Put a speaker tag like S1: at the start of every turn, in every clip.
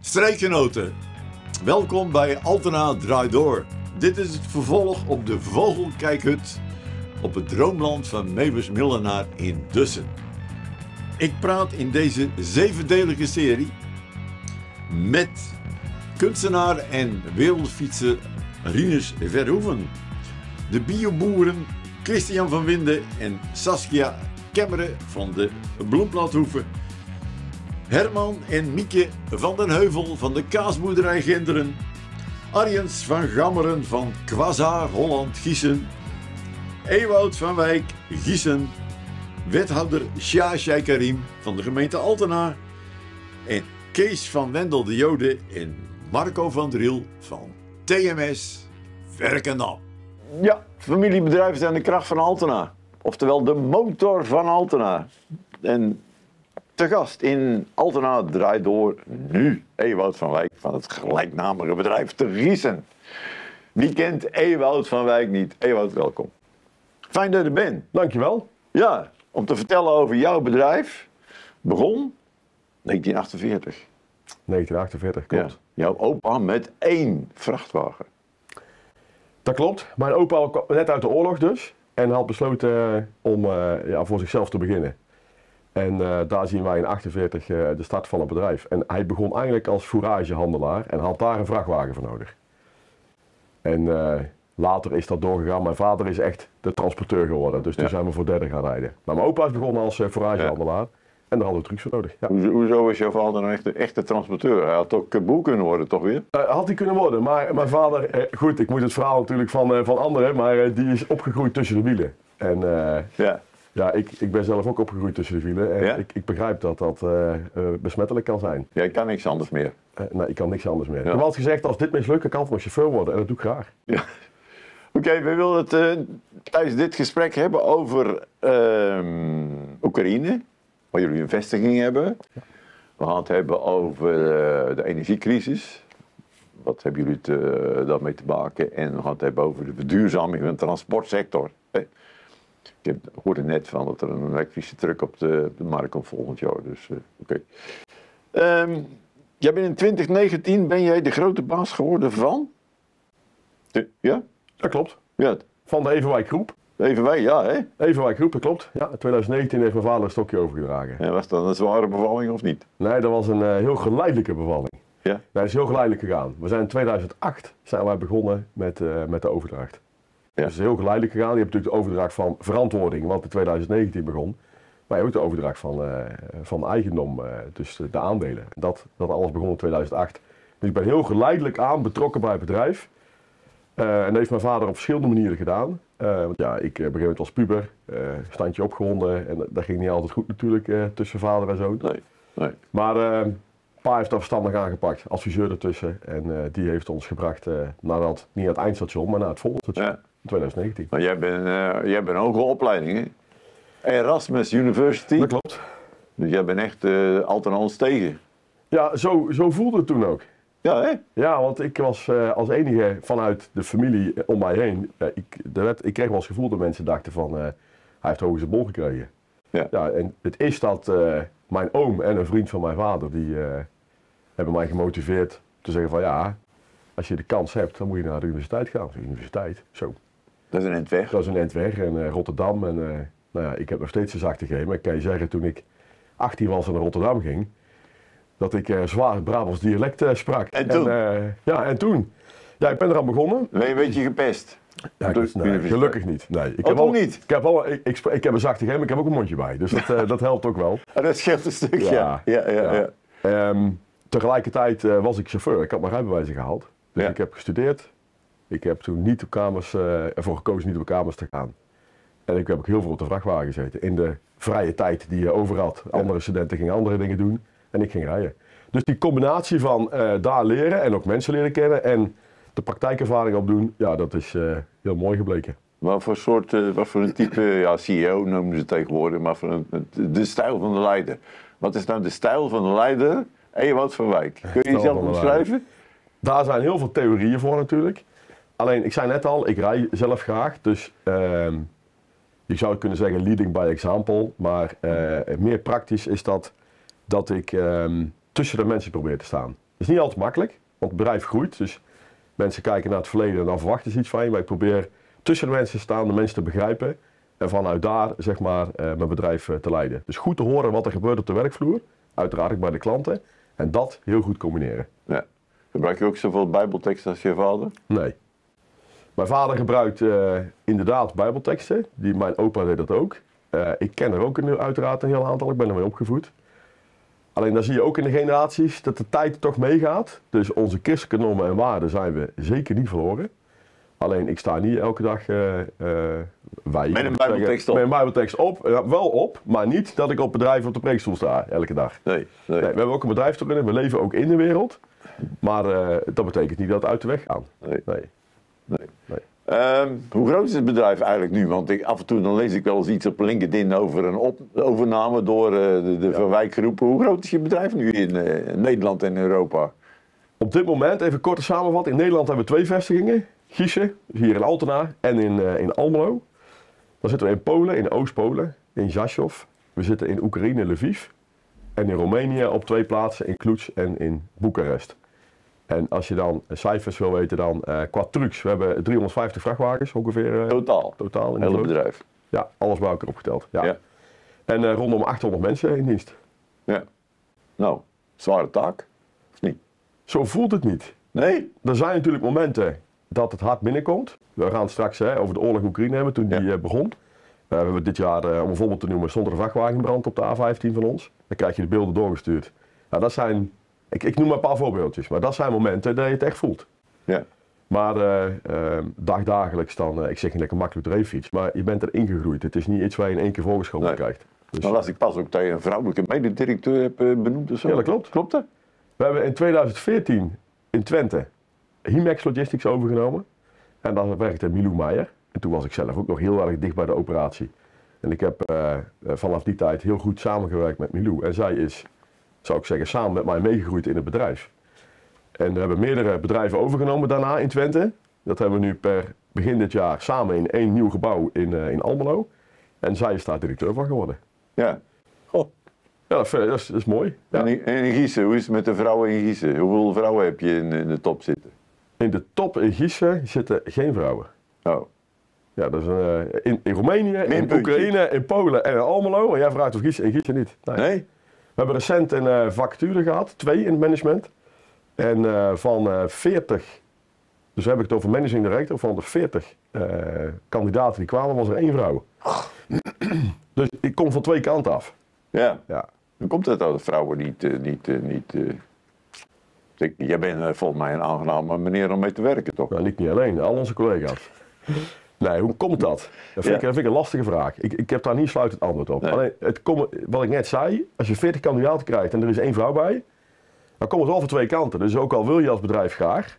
S1: Streekgenoten, welkom bij Altena Draai Door. Dit is het vervolg op de Vogelkijkhut op het droomland van Mewes Millenaar in Dussen. Ik praat in deze zevendelige serie met kunstenaar en wereldfietser Rinus Verhoeven, de bioboeren Christian van Winden en Saskia Kemmeren van de Bloemplathoeven Herman en Mieke van den Heuvel van de kaasboerderij Genderen. Arjens van Gammeren van Quasar Holland Giesen. Ewoud van Wijk Giesen. Wethouder Sja Karim van de gemeente Altena. En Kees van Wendel de Jode en Marco van Driel van TMS Werkendam. Ja, familiebedrijven zijn de kracht van Altena. Oftewel de motor van Altena. En te gast in Altena draait door nu Ewout van Wijk van het gelijknamige bedrijf Te. Wie kent Ewout van Wijk niet? Ewout, welkom. Fijn dat je er bent.
S2: Dankjewel.
S1: Ja, om te vertellen over jouw bedrijf. Begon 1948.
S2: 1948, klopt.
S1: Ja, jouw opa met één vrachtwagen.
S2: Dat klopt. Mijn opa kwam net uit de oorlog dus. En had besloten om uh, ja, voor zichzelf te beginnen. En uh, daar zien wij in 48 uh, de start van het bedrijf. En hij begon eigenlijk als fouragehandelaar en had daar een vrachtwagen voor nodig. En uh, later is dat doorgegaan. Mijn vader is echt de transporteur geworden. Dus toen zijn we voor derde gaan rijden. Maar mijn opa is begonnen als fouragehandelaar. Ja. En daar hadden we trucs voor nodig.
S1: Ja. Hoezo, hoezo is jouw vader nou echt de echte transporteur? Hij had ook boel kunnen worden, toch weer?
S2: had hij kunnen worden. Maar mijn vader, goed, ik moet het verhaal natuurlijk van, van anderen, maar die is opgegroeid tussen de wielen. En ja. Ja, ik, ik ben zelf ook opgegroeid tussen de wielen. En ja? ik, ik begrijp dat dat uh, uh, besmettelijk kan zijn.
S1: Jij kan niks anders meer.
S2: Uh, nee, ik kan niks anders meer. Ja. Ik heb altijd gezegd, als dit mislukt, kan ik nog chauffeur worden. En dat doe ik graag.
S1: Ja. Oké, okay, we willen het tijdens dit gesprek hebben over ehm, Oekraïne. Waar jullie een vestiging hebben. Ja. We gaan het hebben over de energiecrisis. Wat hebben jullie daarmee te maken? En we gaan het hebben over de verduurzaming van de transportsector. Ik heb, hoorde net van dat er een elektrische truck op de, de markt komt volgend jaar. Dus uh, oké. Okay. Um, jij bent in 2019 ben jij de grote baas geworden van? De, ja?
S2: Dat klopt.
S1: Ja.
S2: Van de Evenwijk Groep.
S1: Evenwijk, ja hè?
S2: Evenwijk Groep, dat klopt. Ja, in 2019 heeft mijn vader een stokje overgedragen.
S1: En was dat een zware bevalling of niet?
S2: Nee, dat was een uh, heel geleidelijke bevalling.
S1: Ja?
S2: Nee, dat is heel geleidelijk gegaan. We zijn in 2008 zijn wij begonnen met, uh, met de overdracht. Ja. Dus is heel geleidelijk gegaan. Je hebt natuurlijk de overdracht van verantwoording, wat in 2019 begon. Maar je hebt ook de overdracht van, uh, van eigendom, uh, dus de aandelen. Dat, dat alles begon in 2008. Dus ik ben heel geleidelijk aan betrokken bij het bedrijf. Uh, en dat heeft mijn vader op verschillende manieren gedaan. want ja, ik begin met als puber, standje opgewonden. En dat ging niet altijd goed natuurlijk tussen vader en zoon.
S1: Nee, nee.
S2: Maar pa heeft dat verstandig aangepakt, adviseur ertussen. En die heeft ons gebracht naar dat, niet naar het eindstation, maar naar het volgende
S1: Ja.
S2: 2019.
S1: Maar jij bent, uh, jij bent ook een opleiding, hè? Erasmus University.
S2: Dat klopt.
S1: Dus jij bent echt uh, altijd ons tegen.
S2: Ja, zo, zo voelde het toen ook.
S1: Ja, hè?
S2: Ja, want ik was uh, als enige vanuit de familie om mij heen. ik, de wet, ik kreeg wel eens gevoel dat mensen dachten van, hij heeft hoge bol gekregen.
S1: Ja.
S2: ja. En het is dat mijn oom en een vriend van mijn vader, die hebben mij gemotiveerd te zeggen van ja, als je de kans hebt, dan moet je naar de universiteit gaan. De universiteit, zo.
S1: Dat is een eind weg.
S2: Dat is een eind weg en uh, Rotterdam. En uh, nou ja, ik heb nog steeds een zachte G. Maar ik kan je zeggen, toen ik 18 was en naar Rotterdam ging, dat ik uh, zwaar Brabants dialect sprak.
S1: En toen?
S2: En, ja, en toen. Ja, ik ben eraan begonnen.
S1: Ben je een beetje gepest?
S2: Ja, ik, nee, gelukkig niet. Nee, ik
S1: oh,
S2: heb al,
S1: niet?
S2: Ik heb, al, ik, ik, ik heb een zachte G, maar ik heb ook een mondje bij. Dus dat, dat helpt ook wel.
S1: Oh, dat scheelt een stukje. Ja, ja, ja. ja.
S2: ja. Um, tegelijkertijd was ik chauffeur. Ik had mijn rijbewijzen gehaald. Dus ik heb gestudeerd. Ik heb toen niet op kamers, uh, ervoor gekozen niet op kamers te gaan. En ik heb ook heel veel op de vrachtwagen gezeten. In de vrije tijd die je over had. Andere studenten gingen andere dingen doen en ik ging rijden. Dus die combinatie van uh, daar leren en ook mensen leren kennen en de praktijkervaring opdoen, ja, dat is uh, heel mooi gebleken.
S1: Wat voor soort, uh, wat voor een type, ja, CEO noemen ze tegenwoordig, maar voor een, de stijl van de leider. Wat is nou de stijl van de leider? Ewout van Wijk. Kun je jezelf omschrijven?
S2: Daar zijn heel veel theorieën voor natuurlijk. Alleen, ik zei net al, ik rij zelf graag. Dus uh, je zou kunnen zeggen leading by example. Maar uh, meer praktisch is dat dat ik uh, tussen de mensen probeer te staan. is niet altijd makkelijk, want het bedrijf groeit. Dus mensen kijken naar het verleden en dan verwachten ze iets van je. Maar ik probeer tussen de mensen te staan, de mensen te begrijpen. En vanuit daar zeg maar eh, mijn bedrijf eh, te leiden. Dus goed te horen wat er gebeurt op de werkvloer. Uiteraard ook bij de klanten. En dat heel goed combineren.
S1: Ja. Gebruik je ook zoveel bijbelteksten als je vader?
S2: Nee. Mijn vader gebruikt eh, inderdaad bijbelteksten. Die, mijn opa deed dat ook. Eh, ik ken er ook een, uiteraard een heel aantal. Ik ben ermee opgevoed. Alleen dan zie je ook in de generaties dat de tijd toch meegaat. Dus onze christelijke normen en waarden zijn we zeker niet verloren. Alleen ik sta niet elke dag uh, uh, wij.
S1: Met een bijbeltekst op.
S2: Met een bijbeltekst op. wel op, maar niet dat ik op bedrijf op de preekstoel sta elke dag.
S1: Nee, nee.
S2: nee we hebben ook een bedrijf te runnen. We leven ook in de wereld. Maar uh, dat betekent niet dat het uit de weg gaan.
S1: Nee. nee. Nee. nee. Um, hoe groot is het bedrijf eigenlijk nu? Want ik, af en toe dan lees ik wel eens iets op LinkedIn over een op, overname door uh, de, de ja. verwijkgroepen. Hoe groot is je bedrijf nu in uh, Nederland en Europa?
S2: Op dit moment, even korte samenvatting. In Nederland hebben we twee vestigingen. Giesje, hier in Altena en in, uh, in Almelo. Dan zitten we in Polen, in Oost-Polen, in Jasjov. We zitten in Oekraïne, Lviv. En in Roemenië op twee plaatsen, in Cluj en in Boekarest. En als je dan cijfers wil weten, dan uh, qua trucks. We hebben 350 vrachtwagens ongeveer. Uh,
S1: totaal?
S2: Totaal.
S1: In het bedrijf?
S2: Ja, alles bij elkaar opgeteld. Ja. ja. En uh, rondom 800 mensen in dienst.
S1: Ja. Nou, zware taak, of niet?
S2: Zo voelt het niet.
S1: Nee?
S2: Er zijn natuurlijk momenten dat het hard binnenkomt. We gaan straks hè, over de oorlog in Oekraïne hebben, toen die begon. we hebben dit jaar, om een voorbeeld te noemen, stond er een vrachtwagenbrand op de A15 van ons. Dan krijg je de beelden doorgestuurd. Nou, dat zijn ik, ik noem maar een paar voorbeeldjes, maar dat zijn momenten dat je het echt voelt.
S1: Ja.
S2: Maar uh, uh, dagdagelijks dan, uh, ik zeg niet lekker makkelijk dreeffiets, maar je bent erin gegroeid. Het is niet iets waar je in één keer voorgeschoten nee. krijgt.
S1: Dus, maar las ik pas ook dat je een vrouwelijke mededirecteur hebt benoemd of zo.
S2: Ja, dat klopt.
S1: Klopt dat?
S2: We hebben in 2014 in Twente Himex Logistics overgenomen. En daar werkte Milou Meijer. En toen was ik zelf ook nog heel erg dicht bij de operatie. En ik heb vanaf die tijd heel goed samengewerkt met Milou. En zij is zou ik zeggen, samen met mij meegegroeid in het bedrijf. En we hebben meerdere bedrijven overgenomen daarna in Twente. Dat hebben we nu per begin dit jaar samen in één nieuw gebouw in, uh, in Almelo. En zij is daar directeur van geworden.
S1: Ja.
S2: Goh. Ja, dat is, dat is, dat is mooi. Ja.
S1: En, in, en in Gießen, hoe is het met de vrouwen in Gießen? Hoeveel vrouwen heb je in, in de top zitten?
S2: In de top in Gießen zitten geen vrouwen.
S1: Oh.
S2: Ja, dat is een, uh, in, in Roemenië, in Oekraïne, in Polen en in Almelo. En jij vraagt of Gießen niet.
S1: Nee. nee?
S2: We hebben recent een uh, vacature gehad, twee in het management. En uh, van uh, 40, dus we hebben het over managing director, van de 40 kandidaten die kwamen, was er één vrouw. dus ik kom van twee kanten af.
S1: Ja.
S2: ja.
S1: Hoe komt het dat vrouwen niet. niet, niet ik, jij bent volgens mij een aangename manier om mee te werken, toch?
S2: Nou, niet, niet alleen, al onze collega's. Nee, hoe komt dat? Dat vind, ja. ik, dat vind ik een lastige vraag. Ik, ik heb daar niet sluitend antwoord op.
S1: Nee.
S2: Alleen, het kom, wat ik net zei, als je 40 kandidaten krijgt en er is één vrouw bij, dan komt het wel van twee kanten. Dus ook al wil je als bedrijf graag,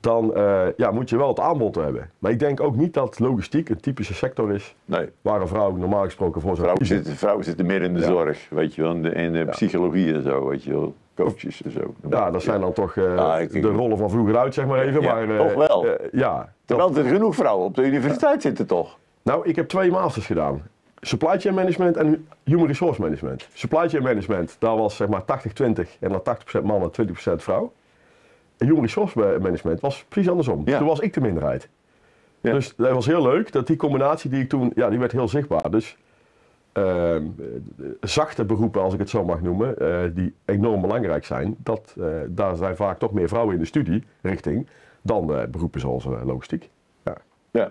S2: dan uh, ja, moet je wel het aanbod hebben. Maar ik denk ook niet dat logistiek een typische sector is
S1: nee.
S2: waar een vrouw normaal gesproken voor zou
S1: vrouwen zitten, vrouwen zitten meer in de
S2: Ja.
S1: zorg, weet je wel, in de, in de psychologie en zo, weet je wel, coaches en zo.
S2: Ja, dat zijn dan toch uh,
S1: ik-
S2: de rollen van vroeger uit, zeg maar even. Maar, eh,
S1: toch wel.
S2: eh, ja.
S1: Terwijl er genoeg vrouwen op de universiteit zitten, toch?
S2: Nou, ik heb twee masters gedaan. Supply chain management en human resource management. Supply chain management, daar was zeg maar 80-20 en dan 80% man en 20% vrouw. En human resource ma- management was precies andersom.
S1: Ja.
S2: Toen was ik de minderheid.
S1: Ja.
S2: Dus dat was heel leuk, dat die combinatie die ik toen, ja, die werd heel zichtbaar. Dus ehm, eh, zachte beroepen, als ik het zo mag noemen, eh, die enorm belangrijk zijn, dat, eh, daar zijn vaak toch meer vrouwen in de studie richting dan beroepen zoals logistiek.
S1: Ja.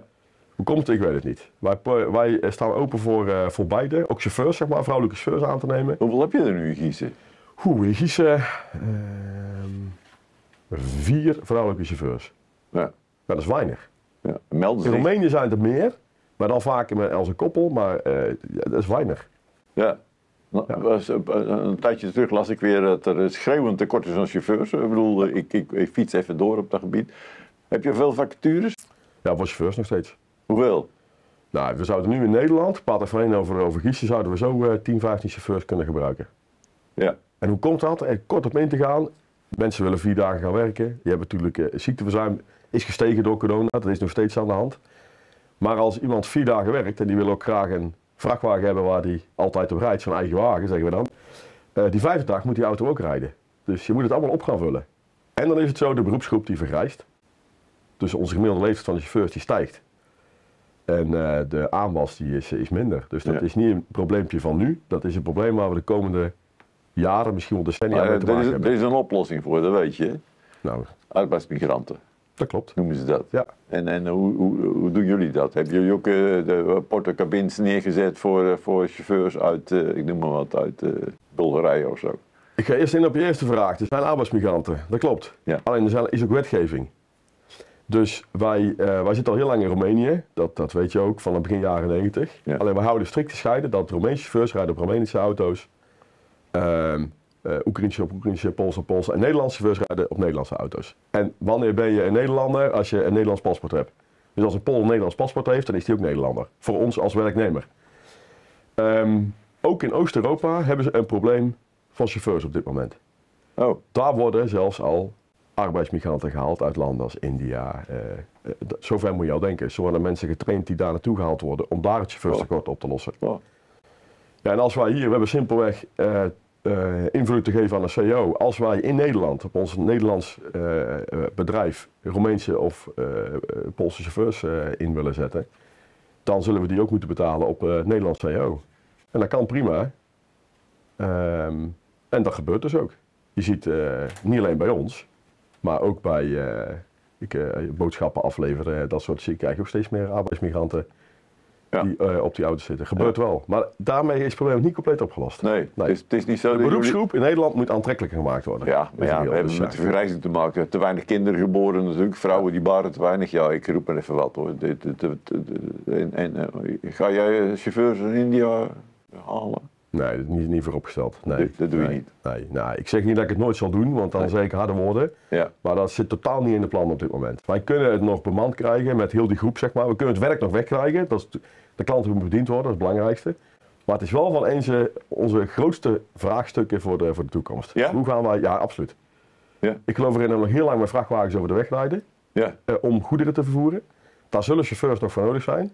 S2: Hoe komt het? Ik weet het niet. Wij, wij staan open voor, voor beide. Ook chauffeurs, zeg maar, vrouwelijke chauffeurs aan te nemen.
S1: Hoeveel heb je er nu in Gießen?
S2: Hoe, in Gießen ehm, vier vrouwelijke chauffeurs.
S1: Ja.
S2: Dat is weinig.
S1: ja. Melden
S2: In. Roemenië zijn het er meer, maar dan vaak als een koppel, maar eh, dat is weinig.
S1: Ja. Nou,
S2: Ja.
S1: was, eh, een tijdje terug las ik weer dat er schreeuwend tekort is aan chauffeurs. Ik bedoel, eh, ik, ik, ik fiets even door op dat gebied. Heb je veel vacatures?
S2: Ja, voor chauffeurs nog steeds.
S1: Hoeveel?
S2: Nou, we zouden nu in Nederland, er voorheen over, over Gießen, zouden we zo eh 10, 15 chauffeurs kunnen gebruiken.
S1: Ja.
S2: En hoe komt dat? Kort op in te gaan. Mensen willen vier dagen gaan werken. Je hebt natuurlijk eh, ziekteverzuim is gestegen door corona. Dat is nog steeds aan de hand. Maar als iemand vier dagen werkt en die wil ook graag een vrachtwagen hebben waar hij altijd op rijdt, zijn eigen wagen zeggen we dan. eh, die vijfde dag moet die auto ook rijden. Dus je moet het allemaal op gaan vullen. En dan is het zo, de beroepsgroep die vergrijst. Dus onze gemiddelde leeftijd van de chauffeurs die stijgt. En eh, de aanwas die is, is minder. Dus dat
S1: Ja.
S2: is niet een probleempje van nu. Dat is een probleem waar we de komende jaren, misschien wel decennia mee te
S1: er,
S2: maken
S1: is, er
S2: hebben.
S1: is een oplossing voor, dat weet je.
S2: Nou,
S1: Arbeidsmigranten
S2: dat klopt.
S1: noemen ze dat.
S2: Ja.
S1: En, en hoe, hoe, hoe doen jullie dat? Hebben jullie ook eh, de portocabines neergezet voor, eh, voor chauffeurs uit, eh, ik noem maar wat, uit Bulgarije of zo?
S2: Ik ga eerst in op je eerste vraag. Er zijn arbeidsmigranten, dat klopt.
S1: Ja.
S2: Alleen er zijn- is ook wetgeving. Dus wij, wij zitten al heel lang in Roemenië, dat, dat weet je ook, van het begin jaren 90.
S1: Ja.
S2: Alleen we houden strikt te scheiden dat Roemeense chauffeurs rijden op Roemeense auto's, Oekraïnse op Oekraïnse, Poolse op Poolse en Nederlandse chauffeurs rijden op Nederlandse auto's. En wanneer ben je een Nederlander? Als je een Nederlands paspoort hebt. Dus als een Pool een Nederlands paspoort heeft, dan is die ook Nederlander. Voor ons als werknemer. Ehm, ook in Oost-Europa hebben ze een probleem van chauffeurs op dit moment.
S1: Oh,
S2: Daar worden zelfs al arbeidsmigranten gehaald uit landen als India. eh, eh, d- zover moet je al denken. Zo worden mensen getraind die daar naartoe gehaald worden om daar het chauffeurstekort op te lossen.
S1: oh.
S2: Ja, en als wij hier, we hebben simpelweg eh, eh, invloed te geven aan een CEO. Als wij in Nederland, op ons Nederlands eh, eh, bedrijf, Roemeense of eh, Poolse chauffeurs in willen zetten, dan zullen we die ook moeten betalen op Nederlands CEO. En dat kan prima. Ehm, en dat gebeurt dus ook. Je ziet niet alleen bij ons, maar ook bij ik, boodschappen afleveren, dat soort dingen. krijg ook steeds meer arbeidsmigranten
S1: Ja.
S2: die eh, op die auto's zitten. Gebeurt wel. Maar daarmee is het probleem niet compleet opgelost.
S1: Nee,
S2: Nee.
S1: Het, is, het is niet zo
S2: De beroepsgroep in Nederland moet aantrekkelijker gemaakt worden.
S1: Ja, maar we hebben
S2: dus
S1: met de vergrijzing te maken. Te weinig kinderen geboren natuurlijk. Vrouwen die baren te weinig. Ja, ik roep maar even wat hoor. Dit- En, en, eh, ga jij chauffeurs in India halen?
S2: Nee, dat is niet, niet vooropgesteld. Nee,
S1: Dat- dat doe je
S2: nee,
S1: niet.
S2: Nee, nou, ik zeg niet dat ik het nooit zal doen, want dan
S1: Nee.
S2: zeg ik harde woorden.
S1: Ja,
S2: Maar dat zit totaal niet in de plannen op dit moment. Wij kunnen het nog bemand krijgen met heel die groep, zeg maar. We kunnen het werk nog wegkrijgen. Dat is, de klanten moeten bediend worden, dat is het belangrijkste. Maar het is wel van onze, onze grootste vraagstukken voor de, voor de toekomst.
S1: Ja?
S2: Hoe gaan wij... Ja, absoluut.
S1: Ja.
S2: Ik geloof erin dat we nog heel lang met vrachtwagens over de weg rijden.
S1: ja.
S2: eh, om goederen te vervoeren. Daar zullen chauffeurs nog voor nodig zijn.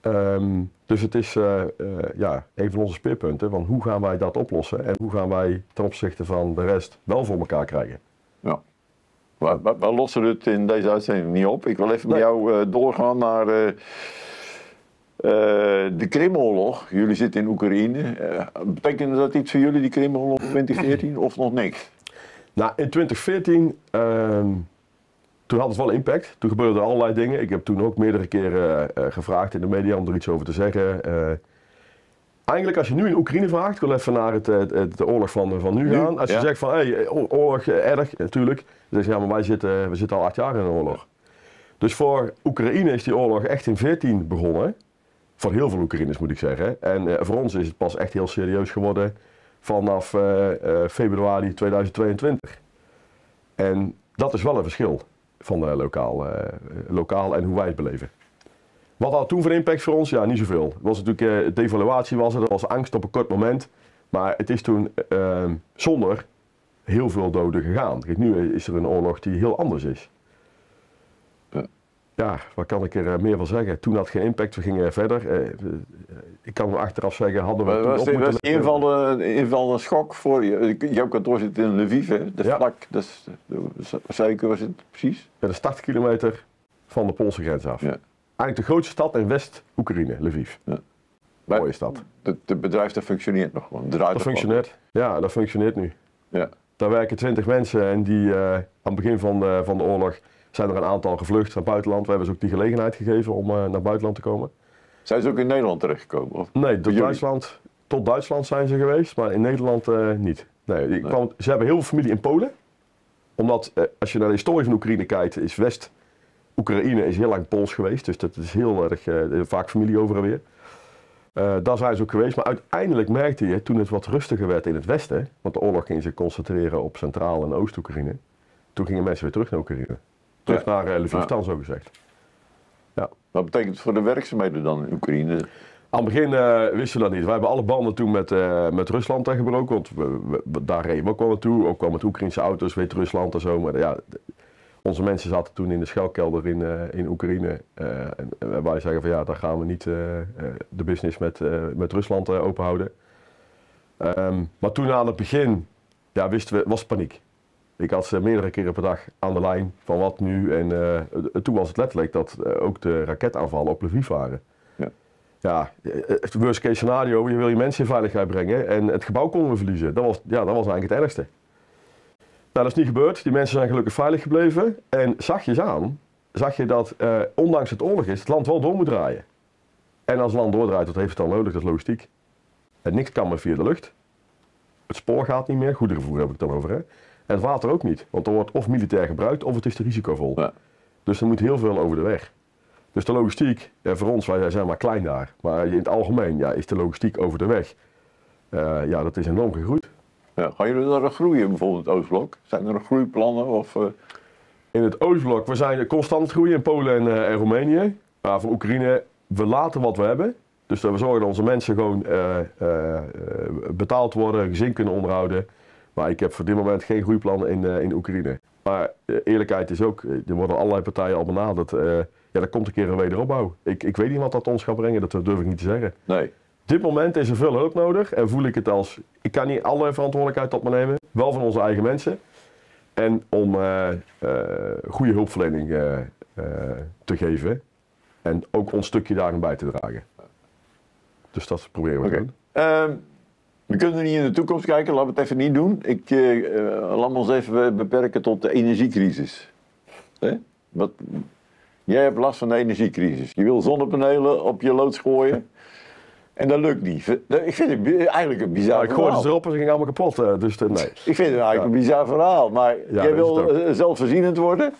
S2: Ehm, dus het is eh, eh, ja, een van onze speerpunten van hoe gaan wij dat oplossen en hoe gaan wij ten opzichte van de rest wel voor elkaar krijgen.
S1: ja. We, we- we lossen het in deze uitzending niet op. Ik wil even met jou eh, doorgaan naar de Krimoorlog. Jullie zitten in Oekraïne. Betekende dat iets voor jullie, die Krimoorlog 2014, of nog niks?
S2: Nou, in 2014, ehm, toen had het wel impact. Toen gebeurden er allerlei dingen. Ik heb toen ook meerdere keren eh, gevraagd in de media om er iets over te zeggen. Eh, eigenlijk als je nu in Oekraïne vraagt, ik wil even naar het, het, het- de oorlog van, van nu gaan. Als je
S1: ja.
S2: zegt van, hé, hey, oorlog eh, erg, natuurlijk. Dan zeg je, ja, maar wij zitten, we zitten al acht jaar in een oorlog. Dus voor Oekraïne is die oorlog echt in 14 begonnen. Voor heel veel Oekraïners moet ik zeggen. En eh, voor ons is het pas echt heel serieus geworden vanaf eh, eh, februari 2022. En dat is wel een verschil van eh, lokaal, eh, lokaal en hoe wij het beleven. Wat had toen voor impact voor ons? Ja, niet zoveel. Het was natuurlijk, eh, devaluatie was er, er was angst op een kort moment. Maar het is toen eh, zonder heel veel doden gegaan. Kijk, nu is er een oorlog die heel anders is.
S1: Ja.
S2: Ja, wat kan ik er eh, meer van zeggen? Toen had geen impact, we gingen verder. Eh, eh, ik kan me achteraf zeggen, hadden we toen
S1: Was,
S2: moeten
S1: was inval, een- inval een schok voor je? Jouw kantoor zit in Lviv, hè? Dat is
S2: Ja.
S1: vlak. Dat is, zeker was het precies?
S2: Met een startkilometer van de Poolse grens af.
S1: Ja.
S2: Eigenlijk de grootste stad in West-Oekraïne, Lviv.
S1: Maar
S2: Mooie stad.
S1: Het, bedrijf dat functioneert nog gewoon. Draait
S2: Dat functioneert. Ja, dat functioneert nu.
S1: Ja.
S2: Daar werken twintig mensen en die aan het begin van de, van de oorlog zijn er een aantal gevlucht naar buitenland. We hebben ze ook die gelegenheid gegeven om eh, naar buitenland te komen.
S1: Zijn ze ook in Nederland terechtgekomen? Of?
S2: Nee, tot? Duitsland, tot Duitsland zijn ze geweest, maar in Nederland eh, niet. Nee, kwam- ze hebben heel veel familie in Polen. Omdat eh, als je naar de historie van Oekraïne kijkt, is West-Oekraïne is heel lang Pools geweest. Dus dat is heel erg, vaak familie over en weer. Daar zijn ze ook geweest. Maar uiteindelijk merkte je, toen het wat rustiger werd in het westen, want de oorlog ging zich concentreren op Centraal- en Oost-Oekraïne, toen gingen mensen weer terug naar Oekraïne. Terug
S1: Ja.
S2: naar
S1: Ja.
S2: dan zo gezegd.
S1: Wat betekent het voor de werkzaamheden dan in Oekraïne?
S2: Aan het begin eh, wisten we dat niet. Wij hebben alle banden toen met, eh, met Rusland gebroken, want we, we- we- daar reden we ook wel naartoe. Ook wel met Oekraïnse auto's, Wit-Rusland en zo. Maar ja, onze mensen zaten toen in de schuilkelder in, eh, in Oekraïne. en, wij zeggen van ja, daar gaan we niet de business met, met Rusland openhouden. Ehm, maar toen aan het begin ja, wisten we, was paniek. Ik had ze meerdere keren per dag aan de lijn van wat nu. En eh, toen was het letterlijk dat eh, ook de raketaanvallen op Lviv waren.
S1: Ja.
S2: Ja, eh, het worst case scenario, je wil je mensen in veiligheid brengen en het gebouw konden we verliezen. Dat was, ja, dat was eigenlijk het ergste. Nou, dat is niet gebeurd. Die mensen zijn gelukkig veilig gebleven. En zachtjes aan zag je dat, eh, ondanks het oorlog is, het land wel door moet draaien. En als het land doordraait, wat heeft het dan nodig? Dat is logistiek. En niks kan meer via de lucht. Het spoor gaat niet meer, goederenvervoer heb ik het dan over. Hè? En het water ook niet, want er wordt of militair gebruikt of het is te risicovol.
S1: Ja.
S2: Dus er moet heel veel over de weg. Dus de logistiek, eh, voor ons, wij zijn maar klein daar, maar in het algemeen ja, is de logistiek over de weg, eh, ja, dat is enorm gegroeid.
S1: Ja, gaan jullie daar groeien, bijvoorbeeld in het Oostblok? Zijn er nog groeiplannen? Of, eh,
S2: In het Oostblok, we zijn constant groeien in Polen en, en Roemenië. Maar voor Oekraïne, we laten wat we hebben. Dus dat we zorgen dat onze mensen gewoon betaald worden, gezin kunnen onderhouden. Maar ik heb voor dit moment geen groeiplannen in, eh, in Oekraïne. Maar eh, eerlijkheid is ook, eh, er worden allerlei partijen al benaderd. ja, er komt een keer een wederopbouw. Ik, ik weet niet wat dat ons gaat brengen, dat durf ik niet te zeggen.
S1: nee.
S2: Dit moment is er veel hulp nodig en voel ik het als, ik kan niet alle verantwoordelijkheid op me nemen, wel van onze eigen mensen. En om goede hulpverlening te geven en ook ons stukje daarin bij te dragen. Dus dat proberen we
S1: Oké.
S2: te doen.
S1: Ehm, we kunnen niet in de toekomst kijken, laten we het even niet doen. Ik, eh, laat ons even beperken tot de energiecrisis. Hè? Wat, jij hebt last van de energiecrisis. Je wil zonnepanelen op je loods gooien. En dat lukt niet. Ik vind het eigenlijk een bizar
S2: Ja, ik
S1: verhaal.
S2: ze erop en ze gingen allemaal kapot. eh, dus nee.
S1: Ik vind het eigenlijk
S2: Ja.
S1: een bizar verhaal. Maar jij wil zelfvoorzienend worden.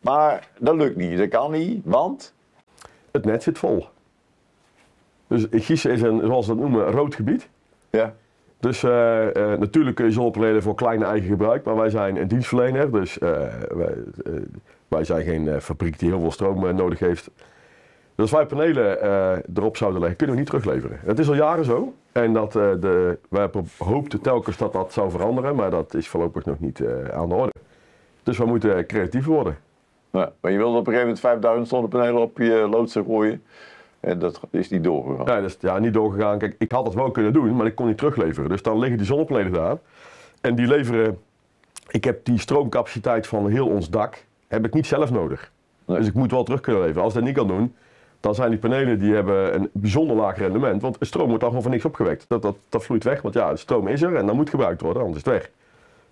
S1: Maar dat lukt niet. Dat kan niet. Want?
S2: Het net zit vol. Dus Gießen is een, zoals we dat noemen, een rood gebied.
S1: Ja.
S2: Dus eh, eh, natuurlijk kun je zonnepanelen voor kleine eigen gebruik, maar wij zijn een dienstverlener. Dus eh, wij, wij zijn geen fabriek die heel veel stroom nodig heeft. Dus als wij panelen erop zouden leggen, kunnen we niet terugleveren. Het is al jaren zo. En dat, de, wij hoopten telkens dat dat zou veranderen, maar dat is voorlopig nog niet aan de orde. Dus we moeten creatief worden.
S1: Ja, maar je wilde op een gegeven moment 5000 zonnepanelen op je loodsen gooien. En dat is niet doorgegaan.
S2: Ja, dus, ja, niet doorgegaan. Kijk, ik had het wel kunnen doen, maar ik kon niet terugleveren. Dus dan liggen die zonnepanelen daar. En die leveren... Ik heb die stroomcapaciteit van heel ons dak heb ik niet zelf nodig.
S1: Nee.
S2: Dus ik moet wel terug kunnen leveren. Als ik dat niet kan doen, dan zijn die panelen die hebben een bijzonder laag rendement. Want de stroom wordt dan gewoon van niks opgewekt. Dat, dat, dat vloeit weg, want ja, de stroom is er en dan moet gebruikt worden, anders is het weg.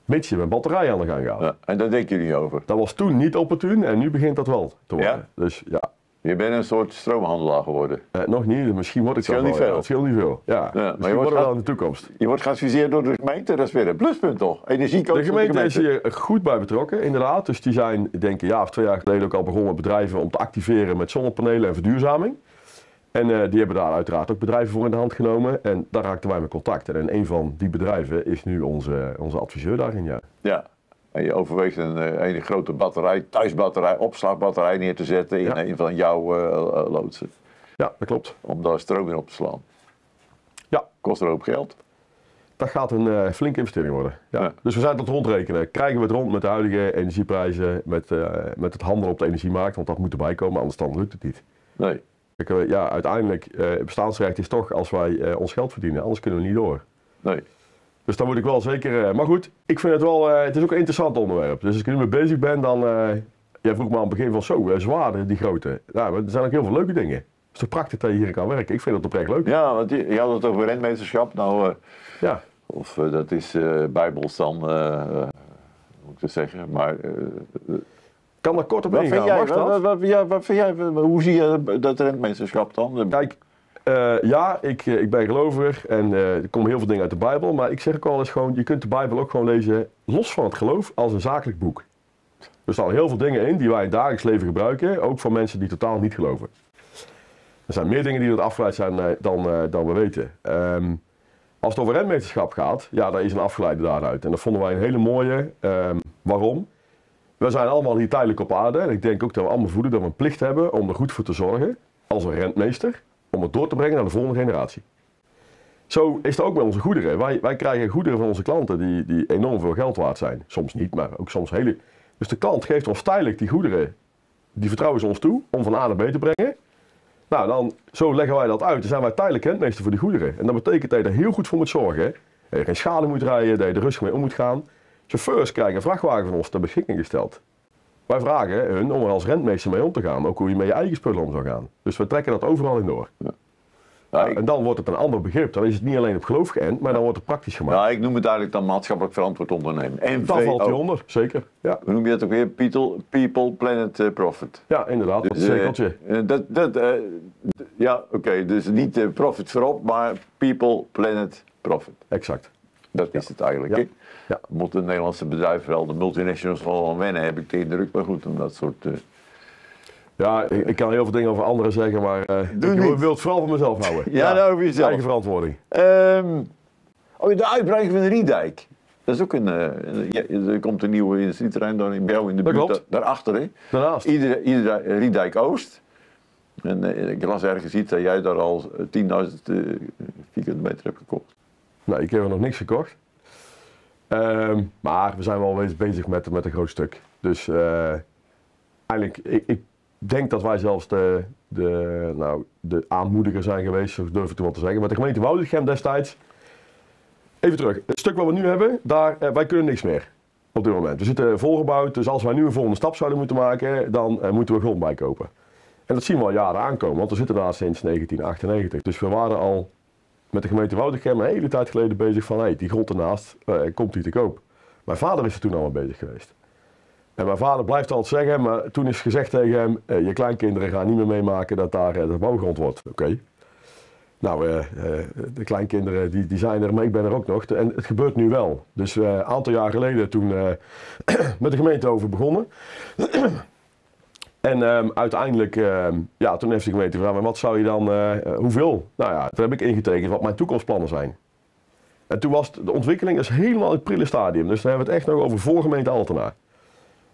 S2: Mits je met batterijen aan de gang gaat.
S1: Ja, en daar denk je niet over.
S2: Dat was toen niet opportun en nu begint dat wel te worden.
S1: Ja?
S2: Dus ja,
S1: Je bent een soort stroomhandelaar geworden.
S2: eh, nog niet. Misschien word ik dat wel.
S1: niet
S2: ja.
S1: veel.
S2: Het scheelt niet veel. Ja,
S1: maar je wordt
S2: wel in de toekomst.
S1: Je wordt geadviseerd door de gemeente, dat is weer een pluspunt toch? Energiecoach
S2: De
S1: van
S2: gemeente is hier goed bij betrokken, inderdaad. Dus die zijn, ik denk een jaar of twee jaar geleden ook al begonnen met bedrijven om te activeren met zonnepanelen en verduurzaming. En eh, die hebben daar uiteraard ook bedrijven voor in de hand genomen. En daar raakten wij met contact. En een van die bedrijven is nu onze, onze adviseur daarin, ja.
S1: Ja. En je overweegt een, eh, een grote batterij, thuisbatterij, opslagbatterij neer te zetten in
S2: Ja.
S1: een van jouw eh, loodsen.
S2: Ja, dat klopt.
S1: Om daar stroom in op te slaan.
S2: Ja.
S1: Kost er ook geld.
S2: Dat gaat een eh, flinke investering worden. Ja.
S1: Ja.
S2: Dus we zijn tot rondrekenen. Krijgen we het rond met de huidige energieprijzen, met, met het handelen op de energiemarkt, want dat moet erbij komen, anders dan lukt het niet.
S1: Nee.
S2: Kijk, ja, uiteindelijk, eh bestaansrecht is toch als wij ons geld verdienen, anders kunnen we niet door.
S1: Nee.
S2: Dus daar moet ik wel zeker. eh, maar goed, ik vind het wel. eh, het is ook een interessant onderwerp. Dus als ik er nu mee bezig ben, dan. eh jij vroeg me aan het begin van zo, zwaar die grote. Nou, er zijn ook heel veel leuke dingen. Het is toch prachtig dat je hier kan werken. Ik vind het oprecht leuk.
S1: Ja, want je, je had het over rentmeesterschap. Nou,
S2: Ja.
S1: of dat is bijbels dan, moet ik dat zeggen? Maar
S2: Kan daar kort op
S1: wat,
S2: ingaan?
S1: jij,
S2: Mag dat?
S1: wat, wat, ja, wat vind jij? Hoe zie je dat rentmeesterschap dan?
S2: Kijk, eh, ja, ik, eh, ik ben gelovig en eh, er komen heel veel dingen uit de Bijbel. Maar ik zeg ook wel eens gewoon, je kunt de Bijbel ook gewoon lezen los van het geloof als een zakelijk boek. Er staan heel veel dingen in die wij in het dagelijks leven gebruiken, ook van mensen die totaal niet geloven. Er zijn meer dingen die er afgeleid zijn dan, dan we weten. Ehm, als het over rentmeesterschap gaat, ja, daar is een afgeleide daaruit. En dat vonden wij een hele mooie. Ehm, waarom? We zijn allemaal hier tijdelijk op aarde. En ik denk ook dat we allemaal voelen dat we een plicht hebben om er goed voor te zorgen, als een rentmeester, om het door te brengen naar de volgende generatie. Zo is het ook met onze goederen. Wij, wij krijgen goederen van onze klanten die, die enorm veel geld waard zijn. Soms niet, maar ook soms hele. Dus de klant geeft ons tijdelijk die goederen, die vertrouwen ze ons toe, om van A naar B te brengen. Nou, dan, zo leggen wij dat uit. Dan zijn wij tijdelijk rentmeester voor die goederen. En dat betekent dat je er heel goed voor moet zorgen. Dat je geen schade moet rijden, dat je er rustig mee om moet gaan. chauffeurs krijgen een vrachtwagen van ons ter beschikking gesteld. Wij vragen hun om er als rentmeester mee om te gaan, ook hoe je met je eigen spullen om zou gaan. Dus we trekken dat overal in door.
S1: Ja,
S2: En dan wordt het een ander begrip. Dan is het niet alleen op geloof geënt, maar dan wordt het praktisch gemaakt.
S1: ja, ik noem het eigenlijk dan maatschappelijk verantwoord ondernemen. En
S2: Daar valt hij
S1: VO.
S2: onder, zeker. Ja,
S1: Hoe noem je dat ook weer? People, people Planet, eh, Profit.
S2: ja inderdaad, dat
S1: Dus, eh,
S2: cirkeltje.
S1: eh, dat, dat, ja, oké. dus niet profit voorop, maar People, Planet, Profit.
S2: Exact.
S1: Dat is het eigenlijk.
S2: Ja. Ja.
S1: Moeten de Nederlandse bedrijven wel, de multinationals wel aan wennen, heb ik de indruk. Maar goed, om dat soort... eh,
S2: Ja, ik, ik kan heel veel dingen over anderen zeggen, maar eh
S1: Doe
S2: ik
S1: niet.
S2: wil het vooral voor mezelf houden.
S1: Ja, nou, over jezelf.
S2: Eigen verantwoording.
S1: Ehm, oh, de uitbreiding van de Riedijk. Dat is ook een. eh, ja, er komt een nieuwe industrieterrein daar in jou in de
S2: Dat
S1: buurt.
S2: klopt.
S1: Daarachter, hè?
S2: Daarnaast.
S1: Iedere, iedere Riedijk Oost. En ik las ergens iets dat jij daar al eh, 10.000 eh, vierkante meter hebt gekocht.
S2: Nee, ik heb er nog niks gekocht. Ehm, maar we zijn wel eens bezig met, met een groot stuk. Dus eh, eigenlijk, ik, ik denk dat wij zelfs de, de, nou, de aanmoediger zijn geweest, zo durf ik het wel te zeggen. Met de gemeente Woudrichem destijds. Even terug, het stuk wat we nu hebben, daar, eh, wij kunnen niks meer op dit moment. We zitten volgebouwd, dus als wij nu een volgende stap zouden moeten maken, dan eh, moeten we grond bijkopen. En dat zien we al jaren aankomen, want we zitten daar sinds 1998. Dus we waren al met de gemeente Woudrichem een hele tijd geleden bezig van hey, die grond ernaast, eh, komt die te koop. Mijn vader is er toen al mee bezig geweest. En mijn vader blijft altijd zeggen, maar toen is gezegd tegen hem, eh, je kleinkinderen gaan niet meer meemaken dat daar eh, de bouwgrond wordt. Oké. Nou, de kleinkinderen die, die zijn er, maar ik ben er ook nog. En het gebeurt nu wel. Dus een aantal jaar geleden toen met de gemeente over begonnen. En ehm, uiteindelijk, ehm, ja, toen heeft de gemeente gevraagd, wat zou je dan, eh, eh, hoeveel? Nou ja, toen heb ik ingetekend wat mijn toekomstplannen zijn. En toen was de ontwikkeling is helemaal in het prille stadium. Dus dan hebben we het echt nog over voorgemeente Altena.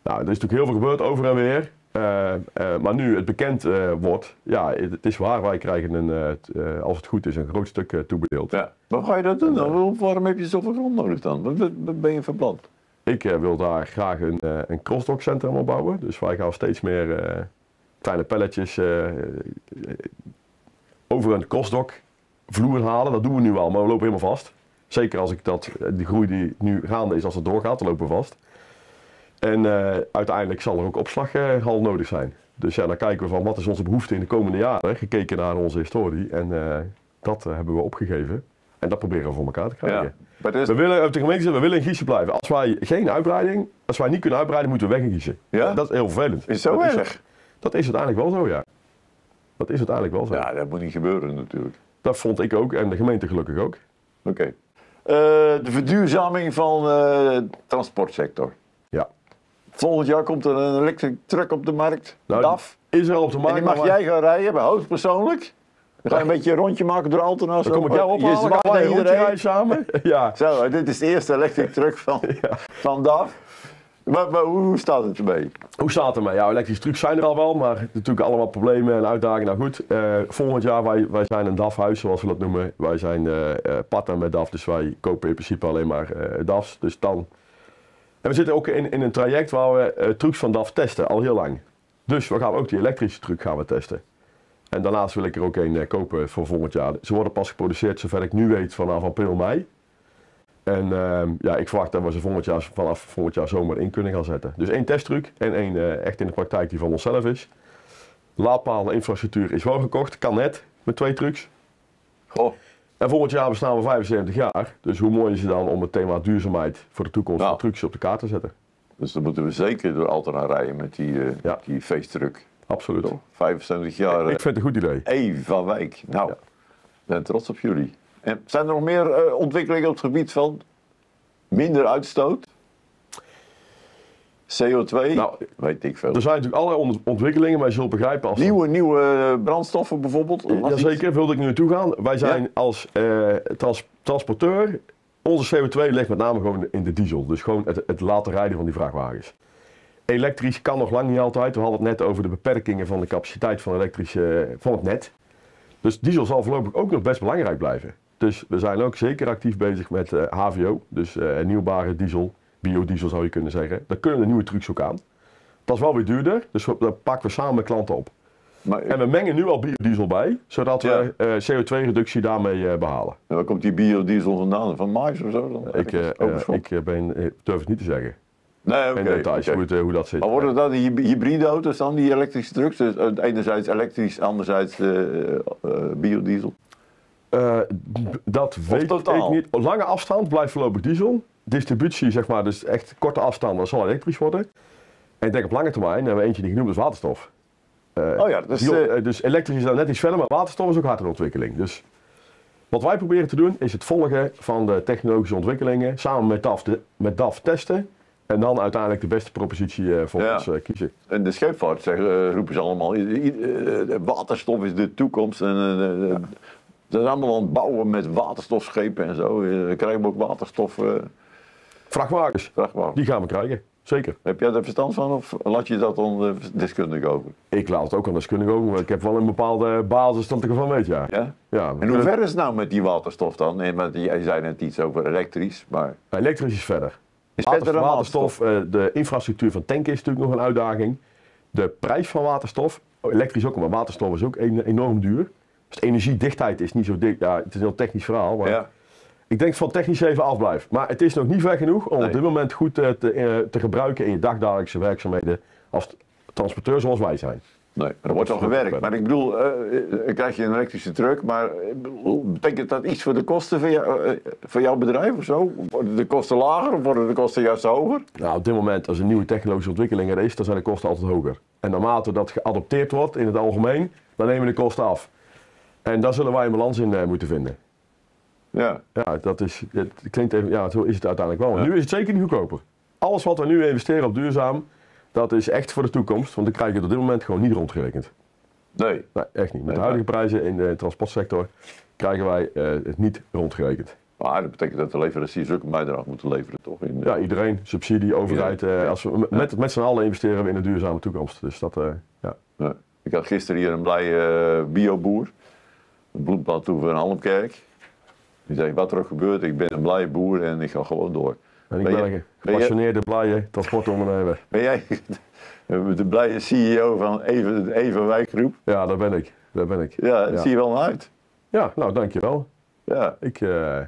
S2: Nou, er is natuurlijk heel veel gebeurd over en weer. Eh, maar nu het bekend wordt, ja, het, het is waar, wij krijgen een, als het goed is, een groot stuk toebedeeld.
S1: Ja. Maar ga je dat doen dan? Waarom- Waarom heb je zoveel grond nodig dan? Wat, ben je van plan?
S2: Ik eh, wil daar graag een, eh een crossdock centrum op bouwen. Dus wij gaan steeds meer eh, kleine pelletjes over een crossdock vloer halen. Dat doen we nu al, maar we lopen helemaal vast. Zeker als ik dat, die groei die nu gaande is, als het doorgaat, dan lopen we vast. En uiteindelijk zal er ook opslaghal nodig zijn. Dus ja, dan kijken we van wat is onze behoefte in de komende jaren, gekeken naar onze historie. En dat hebben we opgegeven. En dat proberen we voor elkaar te krijgen.
S1: Ja. Is-
S2: We willen op de gemeente zeggen, we willen in Giezen blijven. Als wij geen uitbreiding, als wij niet kunnen uitbreiden, moeten we weg in Giezen.
S1: Ja?
S2: Dat is heel vervelend.
S1: Is zo
S2: dat
S1: erg?
S2: dat is uiteindelijk wel zo, ja. Dat is uiteindelijk wel zo.
S1: Ja, dat moet niet gebeuren natuurlijk.
S2: Dat vond ik ook en de gemeente gelukkig ook.
S1: Oké. Eh, de verduurzaming van eh, de transportsector.
S2: Ja.
S1: Volgend jaar komt er een electric truck op de markt,
S2: Nou,
S1: DAF.
S2: Is er op de
S1: En
S2: markt.
S1: die mag
S2: maar-
S1: jij gaan rijden, bij hoogstpersoonlijk. Dan ga je een beetje een rondje maken door Altena.
S2: Dan kom ik jou
S1: Je
S2: ophalen,
S1: zwaait
S2: gaan een rondje rijden samen. ja.
S1: Zo, dit is de eerste electric truck van, van DAF. Maar, maar hoe, hoe staat het ermee?
S2: Hoe staat het ermee? Ja, elektrische trucks zijn er al wel, maar natuurlijk allemaal problemen en uitdagingen. Nou goed, eh, volgend jaar, wij, wij zijn een DAF-huis zoals we dat noemen. Wij zijn eh eh, partner met DAF, dus wij kopen in principe alleen maar eh DAF's. Dus dan... En we zitten ook in, in een traject waar we eh, trucks van DAF testen, al heel lang. Dus we gaan ook die elektrische truck gaan we testen. En daarnaast wil ik er ook een eh, kopen voor volgend jaar. Ze worden pas geproduceerd, zover ik nu weet, vanaf april, mei. En ehm, ja, ik verwacht dat we ze volgend jaar, vanaf volgend jaar zomer in kunnen gaan zetten. Dus één testtruc en één eh, echt in de praktijk die van onszelf is. Laadpalen, infrastructuur is wel gekocht, kan net met twee trucks.
S1: Goh,
S2: En volgend jaar bestaan we 75 jaar. Dus hoe mooi is het dan om het thema duurzaamheid voor de toekomst
S1: Nou.
S2: van trucks op de kaart te zetten?
S1: dus dan moeten we zeker door Altena rijden met die, eh
S2: Ja.
S1: die feesttruck.
S2: Absoluut.
S1: Toch? 75 jaar. eh,
S2: Ik vind het een goed idee.
S1: E van Wijk. Nou,
S2: Ja.
S1: ik ben trots op jullie. En zijn er nog meer eh, ontwikkelingen op het gebied van minder uitstoot? CO2?
S2: Nou,
S1: Weet ik veel.
S2: Er zijn natuurlijk allerlei ont- ontwikkelingen, maar je zult begrijpen als...
S1: nieuwe, nieuwe eh, brandstoffen bijvoorbeeld?
S2: Jazeker, wilde ik nu naartoe gaan. Wij zijn als eh, trans- transporteur, onze CO2 ligt met name gewoon in de diesel. Dus gewoon het, het laten rijden van die vrachtwagens. Elektrisch kan nog lang niet altijd. We hadden het net over de beperkingen van de capaciteit van, elektrische, van het net. Dus diesel zal voorlopig ook nog best belangrijk blijven. Dus we zijn ook zeker actief bezig met eh, HVO, dus eh hernieuwbare diesel, biodiesel zou je kunnen zeggen. Daar kunnen de nieuwe trucs ook aan. Dat is wel weer duurder, dus we- daar pakken we samen met klanten op.
S1: Maar
S2: En we mengen nu al biodiesel bij, zodat we eh, CO2-reductie daarmee eh, behalen.
S1: waar komt die biodiesel vandaan? Van mais of zo? Dan?
S2: Ik, eh, eh, ik eh, ben, eh, durf het niet te zeggen.
S1: Nee, oké.
S2: in details eh, hoe dat zit.
S1: Maar worden dat hybride auto's dan, die elektrische trucks? Dus eh, enerzijds elektrisch, anderzijds eh, biodiesel?
S2: Dat weet ik niet. Lange afstand blijft voorlopig diesel. Distributie, zeg maar, dus echt korte afstanden, dat zal elektrisch worden. En ik denk op lange termijn hebben we eentje die genoemd is waterstof.
S1: Oh ja,
S2: die-
S1: eh,
S2: dus elektrisch is dan net iets verder, maar waterstof is ook hard in ontwikkeling. Dus wat wij proberen te doen is het volgen van de technologische ontwikkelingen, samen met DAF, de- met DAF testen. En dan uiteindelijk de beste propositie eh, voor
S1: Ja.
S2: ons eh, kiezen.
S1: En de scheepvaart zeggen, eh, roepen ze allemaal, waterstof is de toekomst. En, eh, ze zijn allemaal aan het bouwen met waterstofschepen en zo. Dan krijgen we ook waterstof
S2: Vrachtwagens,
S1: vrachtwagen.
S2: die gaan we krijgen. Zeker.
S1: Heb jij daar verstand van of laat je dat dan eh, deskundig over?
S2: Ik laat het ook aan deskundigen over, maar ik heb wel een bepaalde basis dat ik ervan weet, ja.
S1: Ja?
S2: ja
S1: En hoe ver is het nou met die waterstof dan? Nee, maar jij zei net iets over elektrisch, maar...
S2: Elektrisch is verder.
S1: Is
S2: waterstof, eh, de infrastructuur van tanken is natuurlijk nog een uitdaging. De prijs van waterstof, oh, elektrisch ook, maar waterstof is ook een- enorm duur. Dus de energiedichtheid is niet zo dik. Ja, het is een heel technisch verhaal. Maar
S1: Ja.
S2: Ik denk van technisch even afblijft. Maar het is nog niet ver genoeg om
S1: Nee.
S2: op dit moment goed eh, te, eh, te gebruiken in je dagdagelijkse werkzaamheden als transporteur zoals wij zijn.
S1: Nee, er wordt al gewerkt. Maar ik bedoel, dan krijg je een elektrische truck, maar eh, betekent dat iets voor de kosten van, jou, van jouw bedrijf of zo? Worden de kosten lager of worden de kosten juist hoger?
S2: Nou, op dit moment, als er nieuwe technologische ontwikkeling er is, dan zijn de kosten altijd hoger. En naarmate dat geadopteerd wordt in het algemeen, dan nemen de kosten af. En daar zullen wij een balans in moeten vinden.
S1: Ja,
S2: Ja, dat is, het klinkt even, ja, zo is het uiteindelijk wel.
S1: Ja.
S2: Nu is het zeker niet goedkoper. Alles wat we nu investeren op duurzaam, dat is echt voor de toekomst. Want dan krijg je het op dit moment gewoon niet rondgerekend.
S1: nee.
S2: Nee, echt niet. Met de huidige prijzen in de transportsector krijgen wij eh, het niet rondgerekend.
S1: Maar dat betekent dat de leveranciers ook een bijdrage moeten leveren, toch? In,
S2: Ja, iedereen, subsidie, overheid. eh, als we, met met z'n allen investeren we in een duurzame toekomst. Dus dat, eh, ja.
S1: Ja. Ik had gisteren hier een blije eh, bioboer. Een bloedbad toe van Almkerk. Die zei, wat er ook gebeurt, ik ben een blije boer en ik ga gewoon door.
S2: En ik
S1: Ben je-
S2: gepassioneerde, blije transportondernemer.
S1: Ben jij de blije CEO van Even, Even Wijkgroep?
S2: Ja, daar ben ik. Daar ben ik.
S1: Ja,
S2: Ja.
S1: zie je wel uit.
S2: Ja, nou, dankjewel.
S1: Ja.
S2: Ik, eh,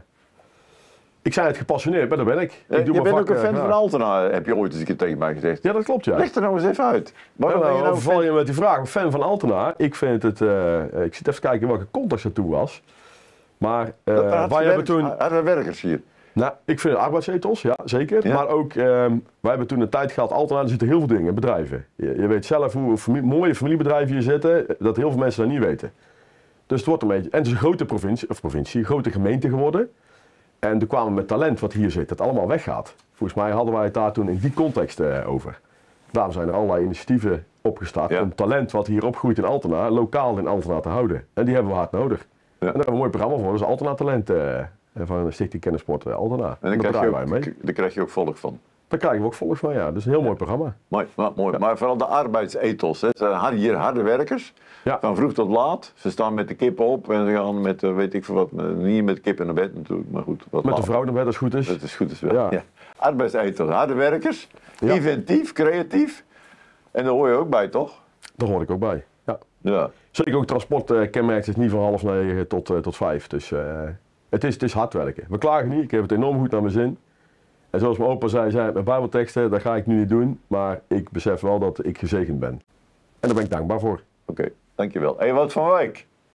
S2: ik zei het gepassioneerd, maar daar ben ik.
S1: Eh,
S2: ik
S1: je
S2: mijn
S1: bent ook een fan van. Altena, heb je ooit eens een keer tegen mij gezegd.
S2: Ja, dat klopt, ja.
S1: Leg er nou eens even uit.
S2: Ja,
S1: Waarom ben je
S2: nou,
S1: nou
S2: overval
S1: fan?
S2: je met die vraag. Een fan van Altena. Ik vind het. eh, ik zit even te kijken welke context het toen was. Maar
S1: had
S2: wij hebben toen.
S1: hadden werkers hier.
S2: Nou, ik vind arbeidsethos, ja, zeker.
S1: Ja.
S2: Maar ook, ehm, wij hebben toen een tijd gehad, Altena, er zitten heel veel dingen, bedrijven. Je, je weet zelf hoe mooie familiebedrijven hier zitten, dat heel veel mensen dat niet weten. Dus het wordt een beetje, en het is een grote provincie, of provincie, een grote gemeente geworden. En toen kwamen we met talent wat hier zit, dat allemaal weggaat. Volgens mij hadden wij het daar toen in die context eh, over. Daarom zijn er allerlei initiatieven opgestart
S1: Ja.
S2: om talent wat hier opgroeit in Altena, lokaal in Altena te houden. En die hebben we hard nodig. En daar hebben we een mooi programma voor, dat is Altena Talent eh, van de Stichting Kennissport eh, Altena.
S1: En dan
S2: Daar
S1: krijg, je ook,
S2: mee.
S1: daar krijg je ook volk van.
S2: Daar krijgen we ook volgens van, ja. Dus een heel mooi programma.
S1: Mooi, maar, mooi. maar vooral de arbeidsethos. Hè. Het zijn hier harde werkers.
S2: Ja.
S1: Van vroeg tot laat. Ze staan met de kippen op en ze gaan met, eh, weet ik veel wat, niet met kippen naar bed natuurlijk, maar goed. Wat
S2: Met de vrouw naar bed als het goed is.
S1: Dat is goed is wel.
S2: Ja.
S1: Arbeidsethos, harde werkers. Inventief, creatief. En daar hoor je ook bij, toch?
S2: Daar hoor ik ook bij. Ja.
S1: Ja.
S2: Zeker ook transport eh, kenmerkt is niet van half negen tot, eh, tot vijf. Dus eh, het, is, het is hard werken. We klagen niet. Ik heb het enorm goed naar mijn zin. En zoals mijn opa zei, zei met bijbelteksten, dat ga ik nu niet doen. Maar ik besef wel dat ik gezegend ben. En daar ben ik dankbaar voor.
S1: Oké, dankjewel. Hey, wat van Wijk?